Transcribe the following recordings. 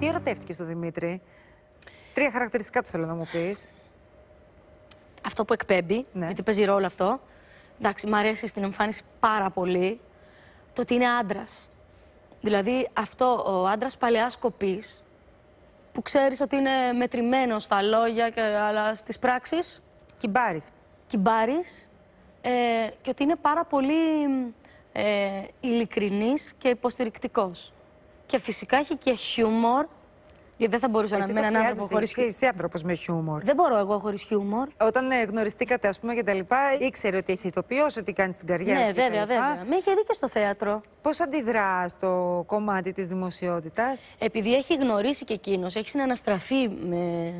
Τι ερωτεύτηκε στο Δημήτρη; Τρία χαρακτηριστικά τους θέλω να μου πεις. Αυτό που εκπέμπει, Ναι. γιατί παίζει ρόλο αυτό. Εντάξει, μου αρέσει στην εμφάνιση πάρα πολύ. Το ότι είναι άντρας. Δηλαδή, αυτό ο άντρας παλαιά κοπή, που ξέρεις ότι είναι μετρημένος στα λόγια, και, αλλά στις πράξεις Κυμπάρη. κυμπάρης ε, και ότι είναι πάρα πολύ ε, ειλικρινής και υποστηρικτικός. Και φυσικά έχει και χιούμορ, γιατί δεν θα μπορούσα να είμαι έναν άνθρωπο χωρίς Εσύ, χιούμορ. είσαι άνθρωπος με χιούμορ. Δεν μπορώ εγώ χωρίς χιούμορ. Όταν ε, γνωριστήκατε, ας πούμε, και τα λοιπά, ήξερε ότι είσαι ηθοποιός, ότι κάνεις την καριέρα Ναι, σου. και τα βέβαια, λοιπά. βέβαια. Με είχε δει και στο θέατρο. Πώς αντιδρά στο κομμάτι της δημοσιότητας; Επειδή έχει γνωρίσει και εκείνος, έχει συναναστραφεί με.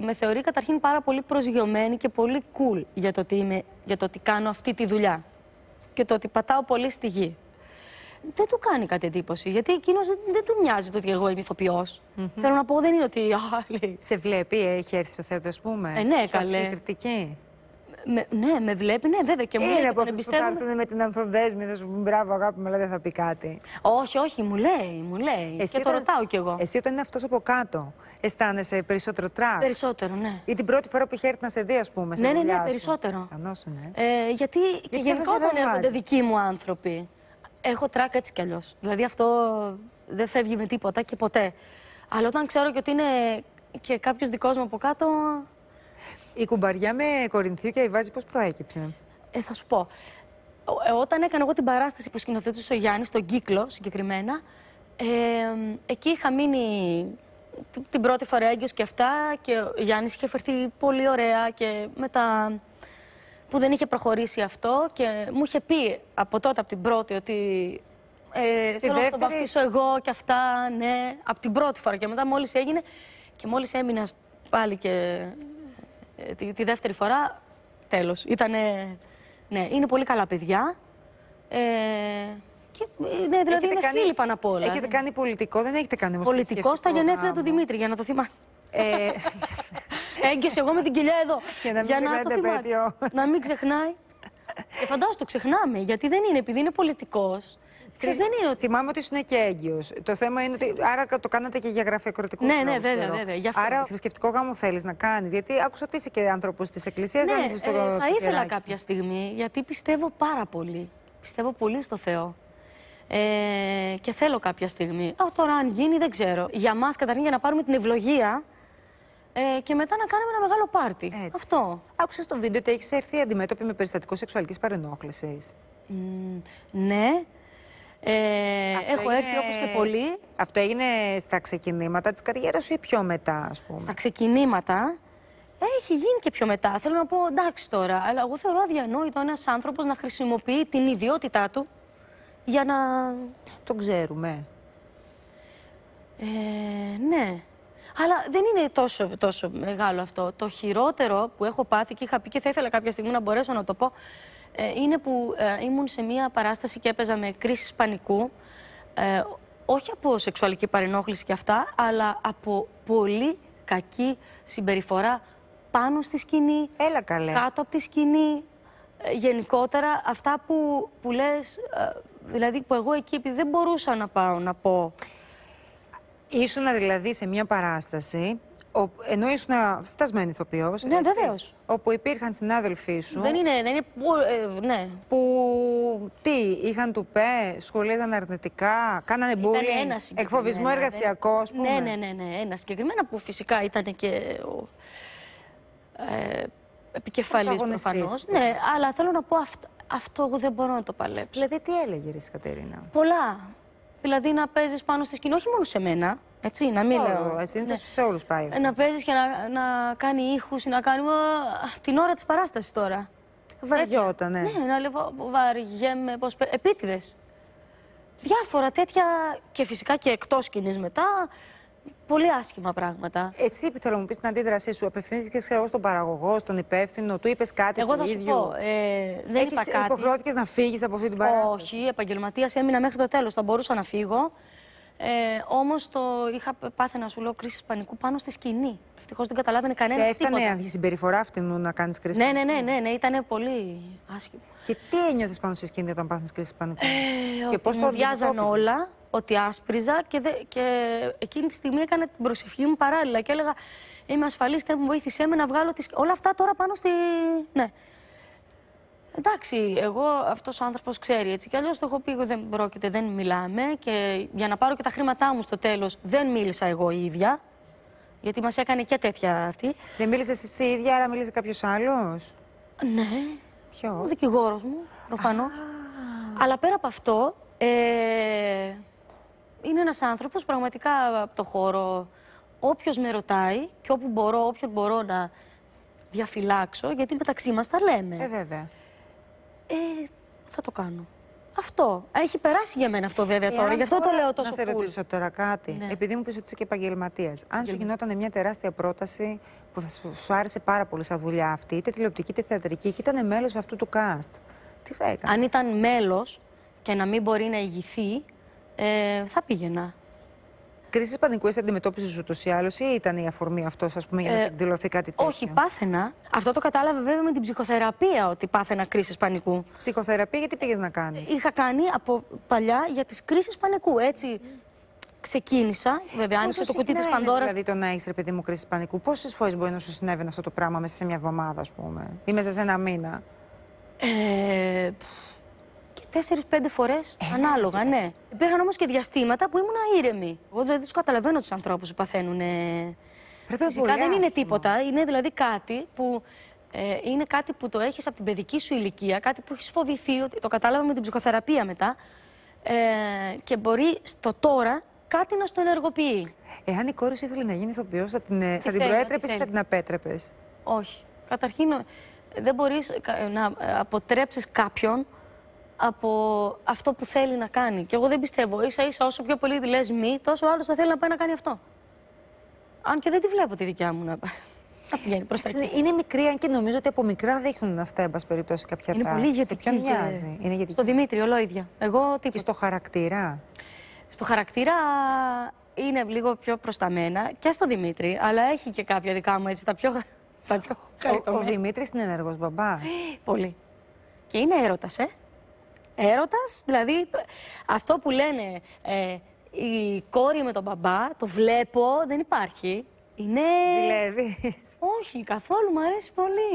Με θεωρεί καταρχήν πάρα πολύ προσγειωμένη και πολύ cool για το, ότι είμαι, για το ότι κάνω αυτή τη δουλειά. Και το ότι πατάω πολύ στη γη. Δεν του κάνει κάτι εντύπωση, γιατί εκείνος δεν, δεν του μοιάζει το ότι εγώ είμαι ηθοποιός. Θέλω να πω, δεν είναι ότι. Α, λέει, Σε βλέπει, έχει έρθει στο θέατρο, ας πούμε. Ε, ναι, σου καλέ. ασκεί κριτική. με, ναι, με βλέπει, ναι, βέβαια. Και μου λέει Είναι και από τον αυτούς που θα εμπιστεύομαι. έρθουν με την ανθοδέσμη, θα σου πούν μπράβο, αγάπη μου, αλλά δεν θα πει κάτι. Όχι, όχι, μου λέει, μου λέει. και το ρωτάω κι εγώ. Εσύ όταν είναι αυτός από κάτω, αισθάνεσαι περισσότερο τραπ. Περισσότερο, ναι. Ή την πρώτη φορά που είχε έρθει να σε δει, ας πούμε. σε Ναι, ναι, δουλειά ναι, σου. περισσότερο. Κανός είναι. Ε, γιατί και ποιος γενικά δεν σε όταν δοκιμάζει; έρχονται δικοί μου άνθρωποι, έχω τρακ έτσι κι αλλιώς. Δηλαδή αυτό δεν φεύγει με τίποτα και ποτέ. Αλλά όταν ξέρω και ότι είναι και κάποιος δικός μου από κάτω, Η κουμπαριά με Κορινθίου και Αϊβάζη πώς προέκυψε; ε, θα σου πω. Ο- ε, όταν έκανα εγώ την παράσταση που σκηνοθέτησε ο Γιάννης, στον κύκλο συγκεκριμένα, ε, εκεί είχα μείνει τ- την πρώτη φορά έγκυος και αυτά και ο Γιάννης είχε φερθεί πολύ ωραία και μετά που δεν είχε προχωρήσει αυτό και μου είχε πει από τότε, από την πρώτη, ότι ε, θέλω να στον δεύτερη- βαφτίσω εγώ και αυτά, ναι, από την πρώτη φορά και μετά μόλις έγινε και μόλις έμεινα σ- πάλι και ε, τη, τη δεύτερη φορά, τέλος. Ήτανε, ναι, είναι πολύ καλά παιδιά. Ε, και, ε, ναι, δηλαδή είναι φίλοι πάνω απ' όλα. Έχετε ναι. κάνει πολιτικό, δεν έχετε κάνει όμως. Πολιτικό στα γενέθλια του Δημήτρη, για να το θυμάμαι. Ε, Έγκυος εγώ με την κοιλιά εδώ. Για να μην ξεχνάει το το θυμάται. επέτειο. Να μην ξεχνάει. Ε, φαντάζομαι το ξεχνάμε, γιατί δεν είναι, επειδή είναι πολιτικός. Ξέρεις, δεν είναι ότι. Θυμάμαι ότι ήσουν και έγκυος. Το θέμα είναι ότι. Άρα το κάνατε και για γραφειοκρατικού Ναι, ναι, βέβαια, βέβαια, γι' αυτό. Άρα θρησκευτικό γάμο θέλεις να κάνεις. Γιατί άκουσα ότι είσαι και άνθρωπος της Εκκλησίας. Ναι, ε, θα ήθελα κάποια στιγμή, γιατί πιστεύω πάρα πολύ. Πιστεύω πολύ στο Θεό. Ε, και θέλω κάποια στιγμή. Α, τώρα αν γίνει δεν ξέρω. Για μας καταρχήν για να πάρουμε την ευλογία ε, και μετά να κάνουμε ένα μεγάλο πάρτι. Έτσι. Αυτό. Άκουσα στο βίντεο ότι έχεις έρθει αντιμέτωπη με περιστατικό σεξουαλικής παρενόχλησης; Μ, ναι. Ε, Αυτό έχω έγινε- έρθει όπως και πολλοί. Αυτό έγινε στα ξεκινήματα της καριέρας ή πιο μετά, ας πούμε; Στα ξεκινήματα έχει γίνει και πιο μετά. Θέλω να πω εντάξει τώρα, αλλά εγώ θεωρώ αδιανόητο ένας άνθρωπος να χρησιμοποιεί την ιδιότητά του για να. Το ξέρουμε. Ε, ναι. Αλλά δεν είναι τόσο, τόσο μεγάλο αυτό. Το χειρότερο που έχω πάθει και είχα πει και θα ήθελα κάποια στιγμή να μπορέσω να το πω ε, είναι που ε, ήμουν σε μία παράσταση και έπαιζα με κρίσεις πανικού ε, όχι από σεξουαλική παρενόχληση και αυτά, αλλά από πολύ κακή συμπεριφορά πάνω στη σκηνή, Έλα καλέ. κάτω από τη σκηνή. Ε, γενικότερα αυτά που, που λες, ε, δηλαδή που εγώ εκεί επειδή δεν μπορούσα να πάω να πω Ήσουν δηλαδή σε μια παράσταση, ο- ενώ ήσουν φτασμένη ηθοποιός. Ναι, βεβαίως. Όπου υπήρχαν συνάδελφοί σου. Δεν είναι, δεν είναι. πο- ε, ναι. Που τι, είχαν του πέ, σχολίαζαν αρνητικά, κάνανε Ήταν bullying, ένα συγκεκριμένα, εκφοβισμό ναι. εργασιακό, ας πούμε. Ναι, ναι, ναι, ναι. Ένα συγκεκριμένα που φυσικά ήταν και ο. Ε, επικεφαλής Πρωταγωνιστής. προφανώς. Ναι, αλλά θέλω να πω αυτό, αυτό εγώ δεν μπορώ να το παλέψω. Δηλαδή, τι έλεγε η Κατερίνα; Πολλά. Δηλαδή να παίζεις πάνω στη σκηνή, όχι μόνο σε μένα, έτσι, να μην Σε λέω. όλο, εσύ, Ναι. σε όλους πάει. Ε, Να παίζεις και να, να κάνει ήχους, να κάνει «Μα, την ώρα της παράστασης τώρα. Βαριότανε. Ναι, να λέω βαριέμαι, πώς πέ- επίτηδες. Διάφορα τέτοια και φυσικά και εκτός σκηνής μετά, πολύ άσχημα πράγματα. Εσύ θέλω να μου πεις την αντίδρασή σου. Απευθύνθηκες στον παραγωγό, στον υπεύθυνο, του είπες κάτι Εγώ του θα σου ίδιου. πω, ε, δεν είπα κάτι. Υποχρεώθηκες να φύγεις από αυτή την παράσταση; Όχι, επαγγελματίας έμεινα μέχρι το τέλος. Θα μπορούσα να φύγω. Ε, Όμως το είχα πάθει να σου λέω κρίση πανικού πάνω στη σκηνή. Ευτυχώς δεν καταλάβαινε Σε κανένα. έφτανε η συμπεριφορά αυτή μου να κάνεις κρίση. Ναι, ναι, ναι, ναι, ναι, ήταν πολύ άσχημο. Και τι ένιωθες πάνω στη σκηνή όταν πάθεις κρίση πανικού; Ε, και ότι πώ μου το βιάζαν αντιμετώπισες; όλα ότι άσπριζα και, δε, και εκείνη τη στιγμή έκανα την προσευχή μου παράλληλα και έλεγα Είμαι ασφαλής, Θεέ μου βοήθησέ με να βγάλω τις... όλα αυτά τώρα πάνω στη... Ναι. Εντάξει, εγώ αυτός ο άνθρωπος ξέρει έτσι. Κι αλλιώς το έχω πει: Εγώ δεν πρόκειται, δεν μιλάμε. Και για να πάρω και τα χρήματά μου στο τέλος, δεν μίλησα εγώ η ίδια. Γιατί μας έκανε και τέτοια αυτή. Δεν μίλησες εσύ η ίδια, άρα μίλησε κάποιος άλλος; Ναι. Ποιος; Ο δικηγόρος μου, προφανώς. Αλλά πέρα από αυτό, ε, είναι ένας άνθρωπος πραγματικά από το χώρο. Όποιος με ρωτάει και όπου μπορώ, όποιον μπορώ να διαφυλάξω, γιατί μεταξύ μας τα λέμε. Ε, βέβαια. Ε, θα το κάνω. Αυτό. Έχει περάσει για μένα αυτό βέβαια τώρα. Εάν Γι' αυτό το τώρα- λέω τόσο Να σε cool. ρωτήσω τώρα κάτι. Ναι. Επειδή μου πεις ότι είσαι και επαγγελματίας, αν σου γινόταν μια τεράστια πρόταση που θα σου, σου άρεσε πάρα πολύ σαν δουλειά αυτή, είτε τηλεοπτική είτε θεατρική, και ήταν μέλος αυτού του cast, τι θα έκανες; Αν ήταν μέλος και να μην μπορεί να ηγηθεί, ε, θα πήγαινα. Κρίση πανικού εσύ αντιμετώπισες ούτως ή άλλως, ή ήταν η αφορμή αυτός, ας πούμε, για να Ε, σου εκδηλωθεί κάτι τέτοιο; Όχι, πάθαινα. Αυτό το κατάλαβα βέβαια με την ψυχοθεραπεία ότι πάθαινα κρίση πανικού. Ψυχοθεραπεία, γιατί πήγες να κάνεις; Είχα κάνει από παλιά για τις κρίσεις πανικού. Έτσι ξεκίνησα. Βέβαια, άνοιξε το κουτί της Πανδώρας. Δηλαδή το να έχεις ρε παιδί μου κρίση πανικού, πόσες φορές μπορεί να σου συνέβαινε αυτό το πράγμα μέσα σε μια εβδομάδα, ας πούμε, ή μέσα σε ένα μήνα; Ε, και τέσσερι-πέντε φορέ ανάλογα, ναι. Υπήρχαν όμως και διαστήματα που ήμουν ήρεμη. Εγώ δηλαδή τους καταλαβαίνω τους ανθρώπους που παθαίνουν. ε, Πρέπει να Φυσικά πολύ δεν είναι άσχημο. τίποτα. Είναι δηλαδή κάτι που. Ε, είναι κάτι που το έχεις από την παιδική σου ηλικία, κάτι που έχεις φοβηθεί, ότι το κατάλαβα με την ψυχοθεραπεία μετά ε, και μπορεί στο τώρα κάτι να στο ενεργοποιεί. Εάν η κόρη σου ήθελε να γίνει ηθοποιός, θα την, ε, θα την θέλει, προέτρεπες τι ή θα θέλει; την απέτρεπες; Όχι. Καταρχήν, ε, δεν μπορείς κα- να ε, αποτρέψεις κάποιον από αυτό που θέλει να κάνει. Και εγώ δεν πιστεύω. Ίσα ίσα όσο πιο πολύ τη λες μη, τόσο άλλος θα θέλει να πάει να κάνει αυτό. Αν και δεν τη βλέπω τη δικιά μου να, να πηγαίνει προς τα εκεί. Είναι, είναι μικρή, αν και νομίζω ότι από μικρά δείχνουν αυτά, εν πάση περιπτώσει, κάποια Είναι τάση. πολύ Σε ηγετική. ποιον και- μοιάζει. Είναι ηγετική. Στο Δημήτρη, ολόιδια. Εγώ Και τίποτα. στο χαρακτήρα; Στο χαρακτήρα είναι λίγο πιο προς τα μένα και στο Δημήτρη, αλλά έχει και κάποια δικά μου έτσι, τα πιο, τα πιο Ο, ο χαριτωμένα. Δημήτρης είναι ενεργός μπαμπάς. Πολύ. Και είναι έρωτας, ε. Έρωτας, δηλαδή το- αυτό που λένε ε, η κόρη με τον μπαμπά, το βλέπω, δεν υπάρχει. Είναι... Ζηλεύεις. Όχι, καθόλου, μου αρέσει πολύ.